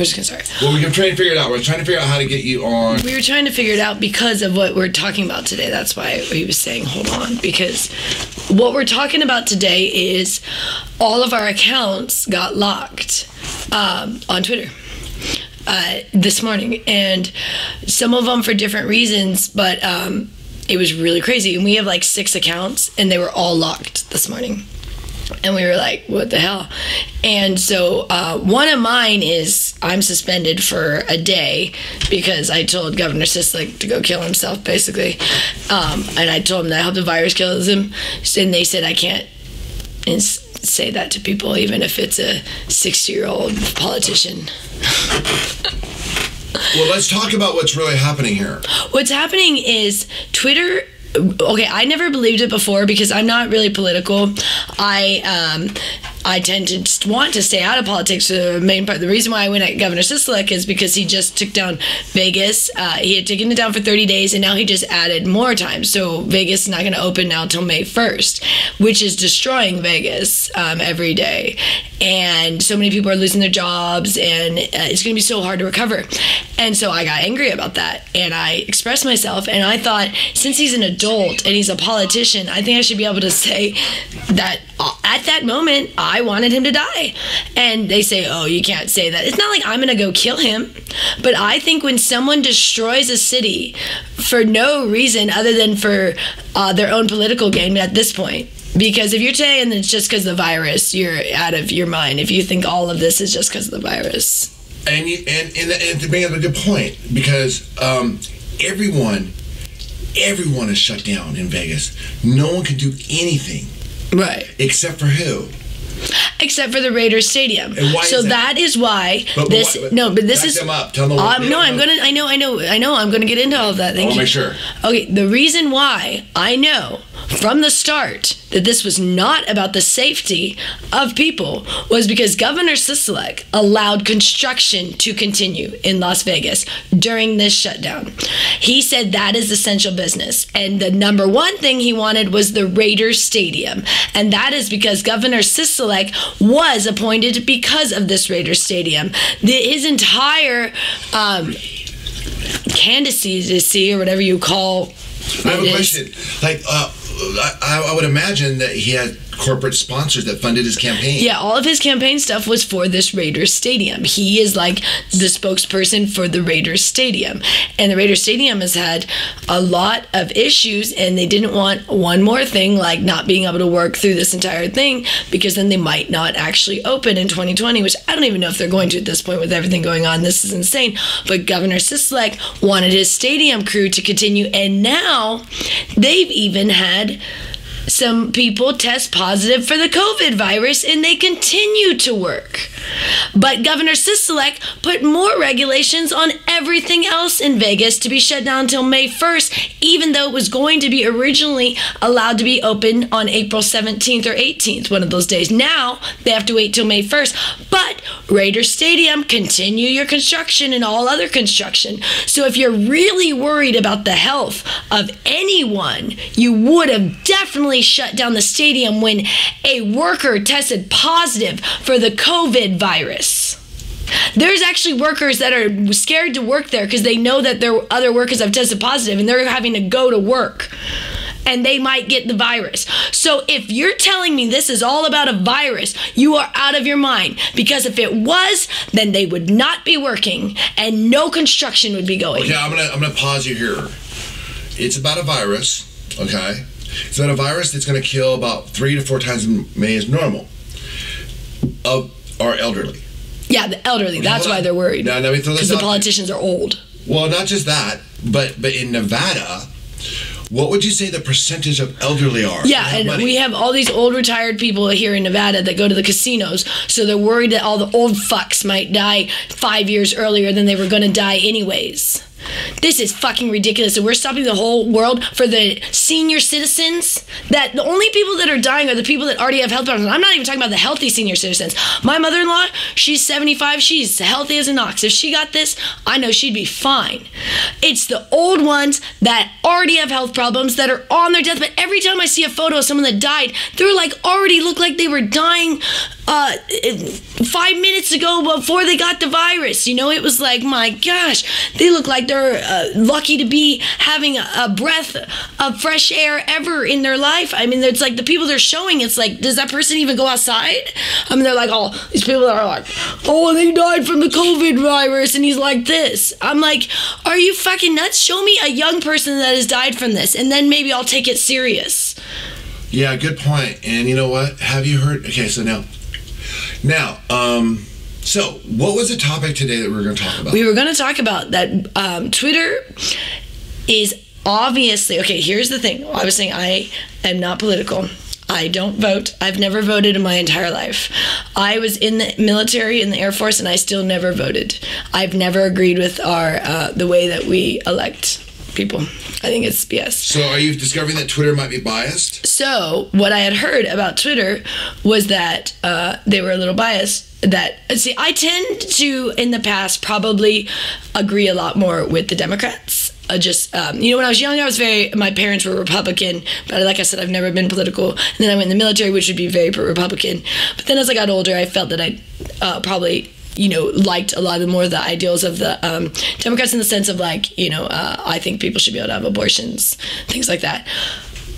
we're just gonna start. Well, we are trying to figure it out. We're trying to figure out how to get you on. We were trying to figure it out because of what we're talking about today. That's why he was saying, hold on, because what we're talking about today is all of our accounts got locked um, on Twitter. Uh, this morning, and some of them for different reasons, but um, it was really crazy. And we have like six accounts, and they were all locked this morning and we were like, "What the hell?" And so uh, one of mine is I'm suspended for a day because I told Governor Sisolak to go kill himself, basically, um, and I told him that I hope the virus kills him, and they said I can't ins- say that to people, even if it's a 60 year old politician. Well, let's talk about what's really happening here. What's happening is Twitter okay i never believed it before because i'm not really political. I um I tend to want to stay out of politics. The main part, the reason why I went at Governor Sisolak is because he just took down Vegas. Uh, he had taken it down for 30 days, and now he just added more time. So Vegas is not going to open now until May 1st, which is destroying Vegas um, every day. And so many people are losing their jobs, and uh, it's going to be so hard to recover. And so I got angry about that, and I expressed myself. And I thought, since he's an adult and he's a politician, I think I should be able to say that at that moment. I wanted him to die. And they say, oh, you can't say that. It's not like I'm going to go kill him. But I think when someone destroys a city for no reason other than for uh, their own political gain at this point, because if you're saying it's just because of the virus, you're out of your mind. If you think all of this is just because of the virus. And you, and, and, and to bring up a good point, because um, everyone, everyone is shut down in Vegas. No one can do anything. Right. Except for who? except for the Raiders Stadium. so that? that is why but, this. But, no, but this back is. Them up. Tell them um, no, I'm gonna. I know. I know. I know. I'm gonna get into all of that. Thank I'll you. make sure. Okay. The reason why I know from the start that this was not about the safety of people was because Governor Sisolak allowed construction to continue in Las Vegas during this shutdown. He said that is essential business. And the number one thing he wanted was the Raiders Stadium. And that is because Governor Sisolak was appointed because of this Raiders Stadium. The, his entire um, candidacy, or whatever you call I have a question. Like, uh, I, I would imagine that he had corporate sponsors that funded his campaign. Yeah, all of his campaign stuff was for this Raiders Stadium. He is like the spokesperson for the Raiders Stadium. And the Raiders Stadium has had a lot of issues, and they didn't want one more thing like not being able to work through this entire thing because then they might not actually open in 2020, which I don't even know if they're going to at this point with everything going on. This is insane. But Governor Sisolak wanted his stadium crew to continue, and now they've even had some people test positive for the COVID virus and they continue to work. But Governor Sisolak put more regulations on everything else in Vegas to be shut down until May 1st, even though it was going to be originally allowed to be open on April 17th or 18th, one of those days. Now they have to wait till May 1st. But Raider Stadium, continue your construction and all other construction. So if you're really worried about the health of anyone, you would have definitely shut down the stadium when a worker tested positive for the COVID virus. There's actually workers that are scared to work there because they know that their other workers have tested positive and they're having to go to work and they might get the virus. So if you're telling me this is all about a virus, you are out of your mind because if it was, then they would not be working and no construction would be going. Okay, I'm gonna I'm gonna pause you here. It's about a virus, okay? It's about a virus that's gonna kill about three to four times as many as normal of our elderly. Yeah, the elderly. That's why they're worried. Now, let me throw this Because the politicians are old. Well, not just that, but but in Nevada, what would you say the percentage of elderly are? Yeah, and money? we have all these old retired people here in Nevada that go to the casinos, so they're worried that all the old fucks might die five years earlier than they were going to die anyways. This is fucking ridiculous. And we're stopping the whole world for the senior citizens. That the only people that are dying are the people that already have health problems. I'm not even talking about the healthy senior citizens. My mother in law, she's 75. She's healthy as an ox. If she got this, I know she'd be fine. It's the old ones that already have health problems that are on their deathbed. Every time I see a photo of someone that died, they're like already look like they were dying uh, five minutes ago before they got the virus. You know, it was like, my gosh, they look like they're uh, lucky to be having a, breath of fresh air ever in their life. I mean, it's like the people they're showing, it's like, does that person even go outside? I mean, they're like, oh, these people are like, oh, they died from the COVID virus, and he's like this. I'm like, are you fucking nuts? Show me a young person that has died from this, and then maybe I'll take it serious. Yeah, good point. And you know what? Have you heard? Okay, so now, now, um, so what was the topic today that we were going to talk about? We were going to talk about that um, Twitter is obviously okay. Here's the thing. I was saying I am not political. I don't vote. I've never voted in my entire life. I was in the military, in the Air Force, and I still never voted. I've never agreed with our uh, the way that we elect people. I think it's BS. so, are you discovering that Twitter might be biased? So, what I had heard about Twitter was that uh, they were a little biased. That see, I tend to in the past probably agree a lot more with the Democrats. Uh, just um, you know, when I was young, I was very. My parents were Republican, but like I said, I've never been political. And then I went in the military, which would be very Republican. But then as I got older, I felt that I uh, probably you know liked a lot of more the ideals of the um, Democrats in the sense of like you know uh, I think people should be able to have abortions, things like that.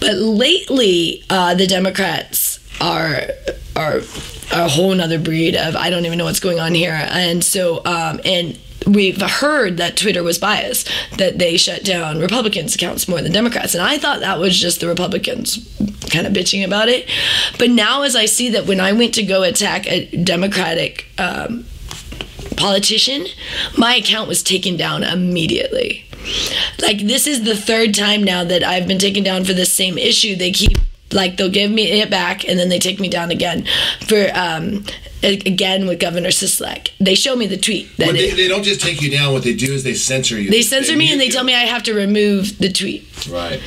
But lately, uh, the Democrats are are a whole nother breed of I don't even know what's going on here, and so um, and we've heard that Twitter was biased, that they shut down Republicans' accounts more than Democrats, and I thought that was just the Republicans kind of bitching about it. But now, as I see that when I went to go attack a Democratic um, politician, my account was taken down immediately. Like this is the third time now that I've been taken down for the same issue. They keep like they'll give me it back and then they take me down again for um again with Governor Sisolak. They show me the tweet that Well, they, they don't just take you down. What they do is they censor you. they censor me and they mute tell me I have to remove the tweet. Right.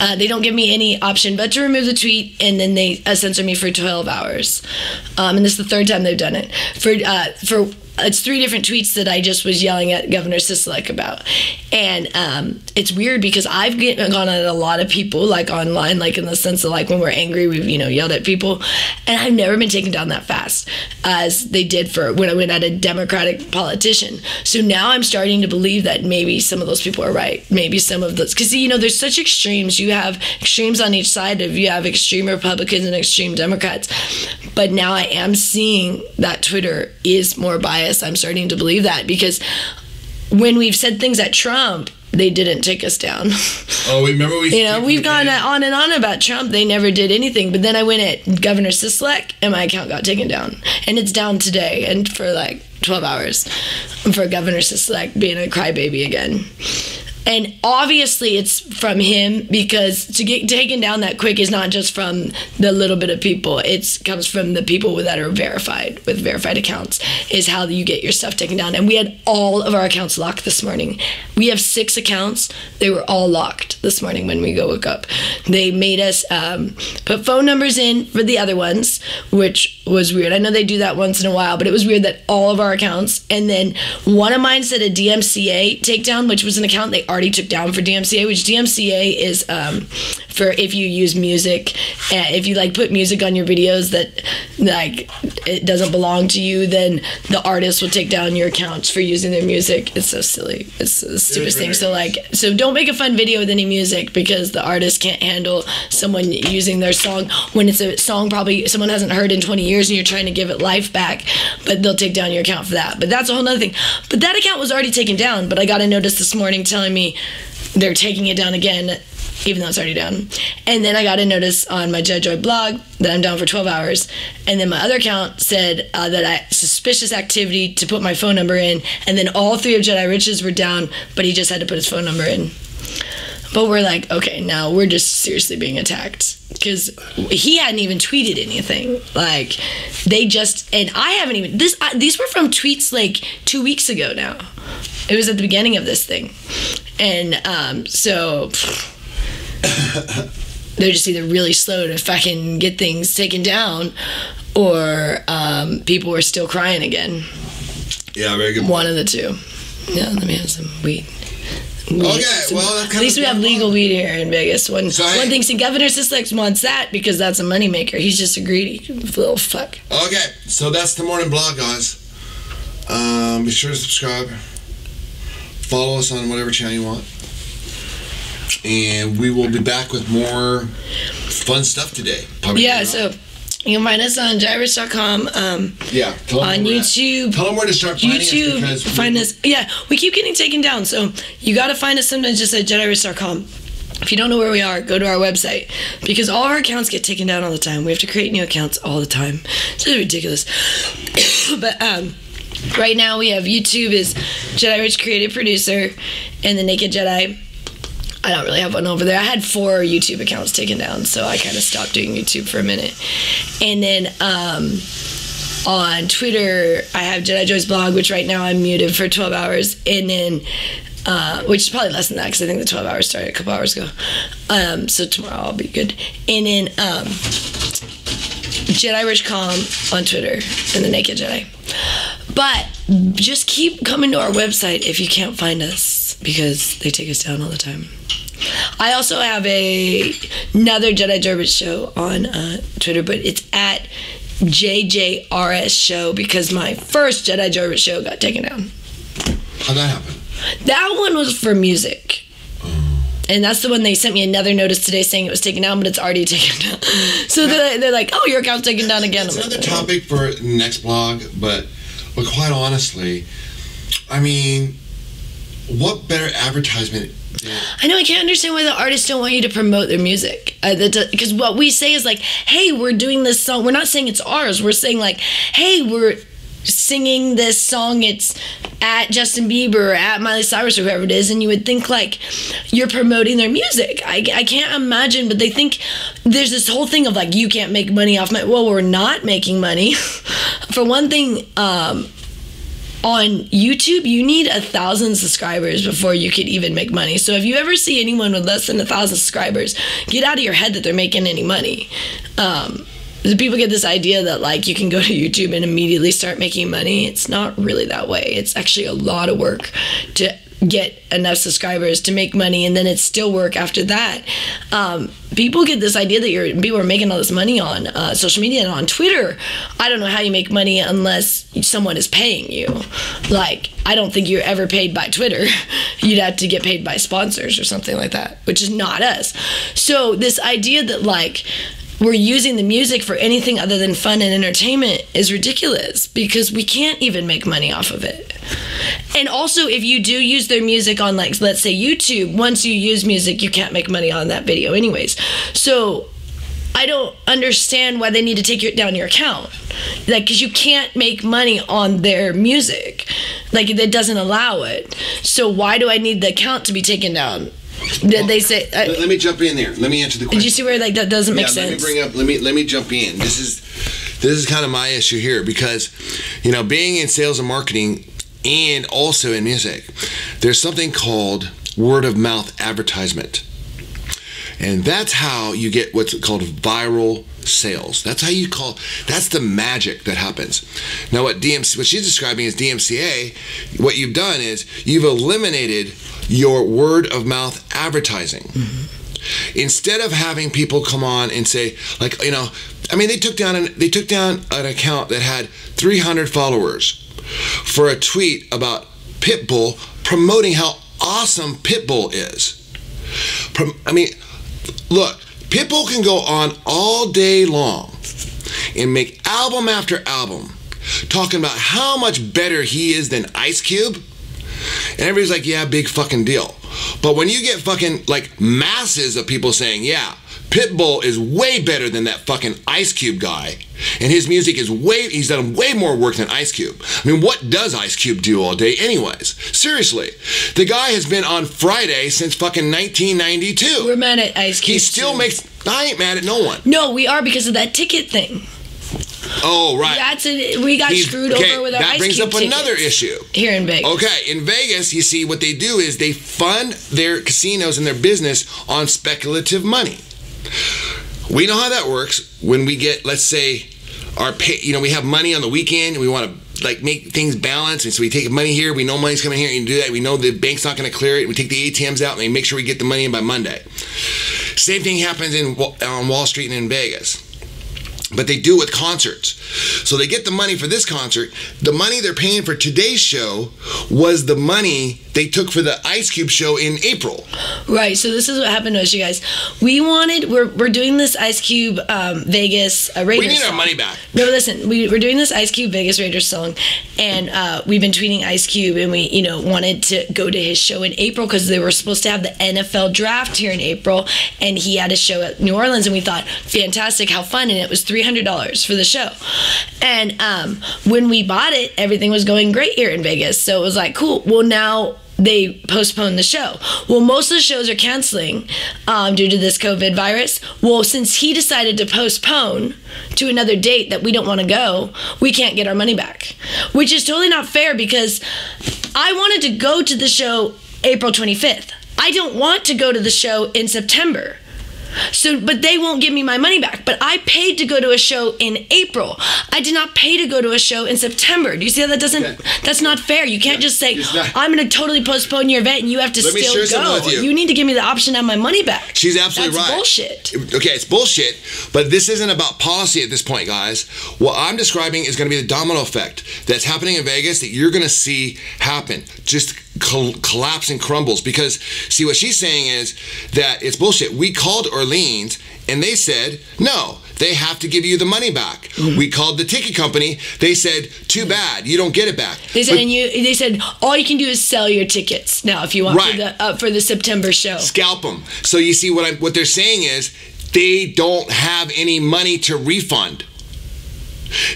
Uh, they don't give me any option but to remove the tweet, and then they uh, censor me for 12 hours. Um, and this is the third time they've done it. For uh, for it's three different tweets that I just was yelling at Governor Sisolak about, and um, it's weird because I've get, gone at a lot of people like online, like in the sense of like when we're angry, we've you know yelled at people, and I've never been taken down that fast as they did for when I went at a Democratic politician. So now I'm starting to believe that maybe some of those people are right. Maybe some of those because you know there's such extremes. You have extremes on each side of you have extreme Republicans and extreme Democrats. But now I am seeing that Twitter is more biased. I'm starting to believe that because when we've said things at Trump, they didn't take us down. Oh, we remember we. You know, we've gone on and on about Trump. They never did anything. But then I went at Governor Sisolak, and my account got taken down, and it's down today, and for like 12 hours, for Governor Sisolak being a crybaby again. And obviously, it's from him because to get taken down that quick is not just from the little bit of people. It comes from the people that are verified with verified accounts. Is how you get your stuff taken down. And we had all of our accounts locked this morning. We have six accounts. They were all locked this morning when we go woke up. They made us um, put phone numbers in for the other ones, which was weird. I know they do that once in a while, but it was weird that all of our accounts and then one of mine said a DMCA takedown, which was an account they already took down for DMCA, which DMCA is um, for if you use music, uh, if you like put music on your videos that like it doesn't belong to you, then the artist will take down your accounts for using their music. It's so silly. It's the stupidest thing. So like, so don't make a fun video with any music because the artist can't handle someone using their song when it's a song probably someone hasn't heard in 20 years and you're trying to give it life back, but they'll take down your account for that. But that's a whole nother thing. But that account was already taken down. But I got a notice this morning telling me they're taking it down again even though it's already down. And then I got a notice on my Jedi Joy blog that I'm down for 12 hours. And then my other account said uh, that I suspicious activity to put my phone number in. And then all three of Jedi Rich's were down, but he just had to put his phone number in. But we're like, okay, now we're just seriously being attacked because he hadn't even tweeted anything. Like they just and I haven't even this. I, these were from tweets like two weeks ago now. It was at the beginning of this thing, and um, so they're just either really slow to fucking get things taken down, or um, people are still crying again. Yeah, very good. One of the two. Yeah, let me have some weed. Weed. Okay, Some- well, at least we have legal weed here in Vegas. One, So I- one thinks the governor Sisolak wants that because that's a moneymaker. He's just a greedy little fuck. Okay, so that's the morning blog, guys. Um, be sure to subscribe. Follow us on whatever channel you want. And we will be back with more fun stuff today. Probably Yeah, so you can find us on gyrus.com, um, yeah, on we're at. YouTube. Tell them where to start finding us YouTube, find us. Yeah, we keep getting taken down, so you got to find us sometimes just at JediRich.com. If you don't know where we are, go to our website because all our accounts get taken down all the time. We have to create new accounts all the time. It's really ridiculous. but um, right now we have YouTube is Jedi Rich creative producer and the Naked Jedi. I don't really have one over there. I had four YouTube accounts taken down, so I kind of stopped doing YouTube for a minute. And then um, on Twitter, I have Jedi Joy's blog, which right now I'm muted for 12 hours, and then uh, which is probably less than that because I think the 12 hours started a couple hours ago. Um, so tomorrow I'll be good. And then um, Jedi Rich Com on Twitter and the Naked Jedi. But just keep coming to our website if you can't find us because they take us down all the time. I also have a another Jedi Joy Rich show on uh, Twitter, but it's at JJRS show because my first Jedi Joy Rich show got taken down. how'd that happen? That one was for music. And that's the one they sent me another notice today saying it was taken down, but it's already taken down. So they're, they're like, oh, your account's taken down again. It's another topic for next blog, but but quite honestly, I mean, what better advertisement? I know I can't understand why the artists don't want you to promote their music. Because what we say is like, hey, we're doing this song. We're not saying it's ours. We're saying like, hey, we're singing this song. It's at Justin Bieber or at Miley Cyrus or whoever it is, and you would think like you're promoting their music. I, I can't imagine, but they think there's this whole thing of like you can't make money off my. Well, we're not making money. For one thing, um, on YouTube, you need a thousand subscribers before you could even make money. So if you ever see anyone with less than a thousand subscribers, get out of your head that they're making any money. Um, people get this idea that like you can go to YouTube and immediately start making money. It's not really that way. It's actually a lot of work to get enough subscribers to make money and then it's still work after that. Um, people get this idea that you're people are making all this money on uh, social media and on twitter. I don't know how you make money unless someone is paying you. Like i don't think you're ever paid by twitter. You'd have to get paid by sponsors or something like that which is not us. So this idea that like we're using the music for anything other than fun and entertainment is ridiculous because we can't even make money off of it. And also, if you do use their music on, like, let's say YouTube, once you use music, you can't make money on that video, anyways. So, I don't understand why they need to take your, down your account. Like, because you can't make money on their music. Like, it doesn't allow it. So, why do I need the account to be taken down? Did they say. Let, Uh, let me jump in there. Let me answer the question. did you see where, like, that doesn't make yeah, sense? let me bring up. Let me let me jump in. This is this is kind of my issue here because you know being in sales and marketing and also in music, there's something called word of mouth advertisement. And that's how you get what's called viral sales. That's how you call that's the magic that happens. Now what DMC what she's describing is DMCA, what you've done is you've eliminated your word of mouth advertising. Mm-hmm. Instead of having people come on and say like, you know, I mean they took down an they took down an account that had 300 followers for a tweet about Pitbull promoting how awesome Pitbull is. I mean, look, Pitbull can go on all day long and make album after album talking about how much better he is than Ice Cube. And everybody's like, yeah, big fucking deal. But when you get fucking like masses of people saying, yeah, Pitbull is way better than that fucking Ice Cube guy. And his music is way, he's done way more work than Ice Cube. I mean, what does Ice Cube do all day, anyways? Seriously. The guy has been on Friday since fucking 1992. We're mad at Ice Cube. He still too. makes, I ain't mad at no one. No, we are because of that ticket thing. Oh, right. That's it. We got He's- screwed okay, over with our that Ice brings Cube up another issue. here in Vegas. Okay, in Vegas, you see what they do is they fund their casinos and their business on speculative money. We know how that works when we get, let's say, our pay, you know, we have money on the weekend and we want to like make things balance and so we take money here, we know money's coming here and do that. We know the bank's not going to clear it. We take the ATMs out and we make sure we get the money in by Monday. Same thing happens in on Wall Street and in Vegas but they do with concerts. So they get the money for this concert. The money they're paying for today's show was the money they took for the Ice Cube show in April. Right. So this is what happened to us, you guys. We wanted. We're, we're doing this Ice Cube um, Vegas uh, Raiders. We need our money back. No, listen. We, we're doing this Ice Cube Vegas Raiders song, and uh, we've been tweeting Ice Cube, and we you know wanted to go to his show in April because they were supposed to have the NFL draft here in April, and he had a show at New Orleans, and we thought fantastic, how fun, and it was three hundred dollars for the show, and um, when we bought it, everything was going great here in Vegas, so it was like cool. Well, now they postponed the show. Well, most of the shows are canceling um, due to this COVID virus. Well, since he decided to postpone to another date that we don't want to go, we can't get our money back, which is totally not fair because I wanted to go to the show April 25th. I don't want to go to the show in September. So, but they won't give me my money back. But I paid to go to a show in April. I did not pay to go to a show in September. Do you see how that doesn't? That's not fair. You can't just say. I'm going to totally postpone your event and you have to Let still go. with you. need to give me the option to have my money back. She's absolutely That's right. bullshit. Okay, it's bullshit, but this isn't about policy at this point, guys. What I'm describing is going to be the domino effect that's happening in Vegas that you're going to see happen. Just col- collapse and crumbles because see what she's saying is that it's bullshit. We called Orleans and they said, "No, they have to give you the money back." Mm-hmm. We called the ticket company. They said, "Too bad. You don't get it back." They said, But and you. They said all you can do is sell your tickets now if you want Right. for the uh, for the September show. scalp them. So you see what I'm what they're saying is they don't have any money to refund.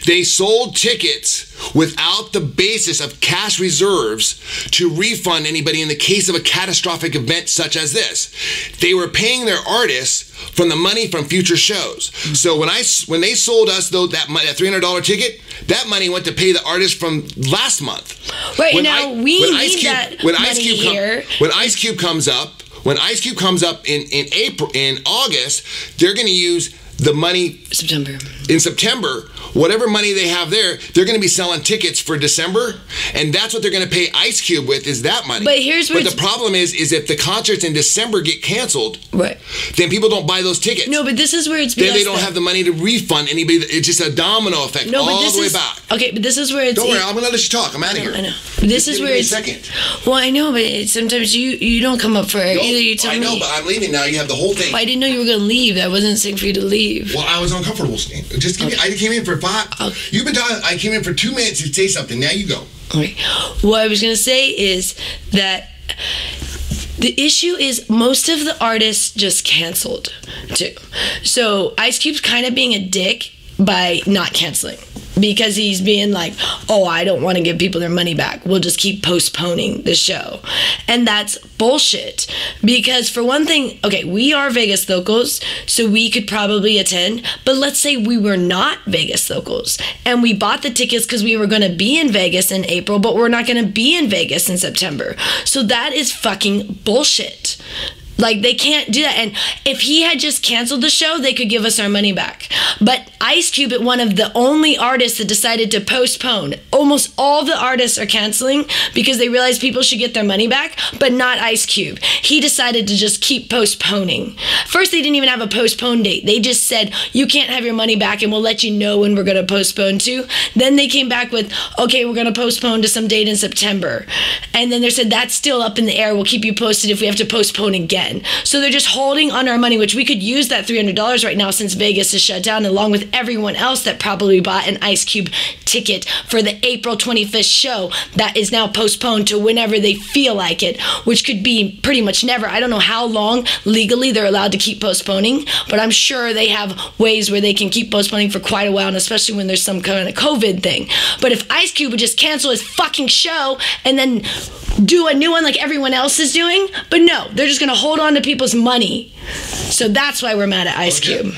They sold tickets without the basis of cash reserves to refund anybody in the case of a catastrophic event such as this. They were paying their artists from the money from future shows. So when I when they sold us though that that three hundred dollar ticket, that money went to pay the artist from last month. Right When now I- we when need Ice Cube- that when money Ice Cube come- here. when Ice Cube comes up, when Ice Cube comes up in in April in August, they're going to use the money September. in September. Whatever money they have there, they're going to be selling tickets for December, and that's what they're going to pay Ice Cube with is that money. But here's where But the problem is, is if the concerts in December get canceled, Right. then people don't buy those tickets. No, but this is where it's then they don't though. have the money to refund anybody. It's just a domino effect No, but all this the way is back. okay. But this is where it's. Don't worry, I'm going to let you talk. I'm out of here. I know. This Just is where it's. second. Well, I know, but sometimes you you don't come up for it. Either you tell I me. know, but I'm leaving now. You have the whole thing. I didn't know you were gonna leave. I wasn't saying for you to leave. Well, I was uncomfortable. Just give me. I came in for five. Okay. You've been talking. I came in for two minutes to say something. Now you go. Okay. What I was gonna say is that the issue is most of the artists just canceled too. So Ice Cube's kind of being a dick by not canceling because he's being like, "Oh, I don't want to give people their money back. We'll just keep postponing the show." And that's bullshit because for one thing, okay, we are Vegas locals, so we could probably attend, but let's say we were not Vegas locals and we bought the tickets cuz we were going to be in Vegas in April, but we're not going to be in Vegas in September. So that is fucking bullshit. Like they can't do that. And if he had just canceled the show, they could give us our money back. But Ice Cube, one of the only artists that decided to postpone. Almost all the artists are canceling because they realize people should get their money back, but not Ice Cube. He decided to just keep postponing. First, they didn't even have a postpone date. They just said, "You can't have your money back, and we'll let you know when we're going to postpone to." Then they came back with, "Okay, we're going to postpone to some date in September," and then they said, "That's still up in the air. We'll keep you posted if we have to postpone again." Again. So they're just holding on our money, which we could use that $300 right now since Vegas is shut down, along with everyone else that probably bought an Ice Cube ticket for the April 25th show that is now postponed to whenever they feel like it, which could be pretty much never. I don't know how long legally they're allowed to keep postponing, but I'm sure they have ways where they can keep postponing for quite a while, and especially when there's some kind of COVID thing. But if Ice Cube would just cancel his fucking show and then do a new one like everyone else is doing, but no, they're just gonna hold on to people's money. So that's why we're mad at Ice Okay. Cube.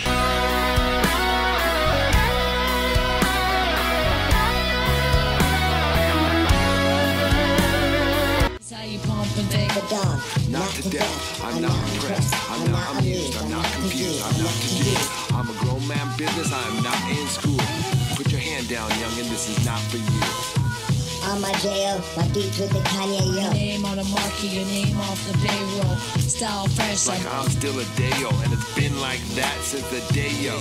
Not to death, I'm not impressed. I'm not amused, I'm not confused, I'm not confused. I'm a grown man business, I'm not in school. Put your hand down, youngin', this is not for you. On my jail, my beats with the Kanye yo. Name on the market, your name off the payroll. Style fresh Like like I'm still a Dayo, and it's been like that since the day yo.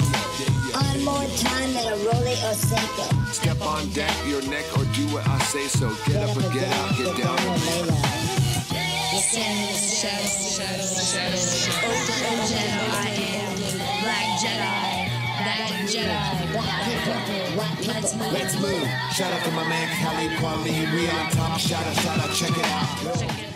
On more time than a Rolly or Seiko. Step on deck, your neck, or do what I say so. Get up or get out, get down and lay low. shadows, shadows, shadows, shadows. Oh, Jedi, I am Black Jedi, that Jedi. Black people, white Let's people. move. Let's move. Shout out to my man Talib Kweli. We on top. Shout out, shout out. Check it out.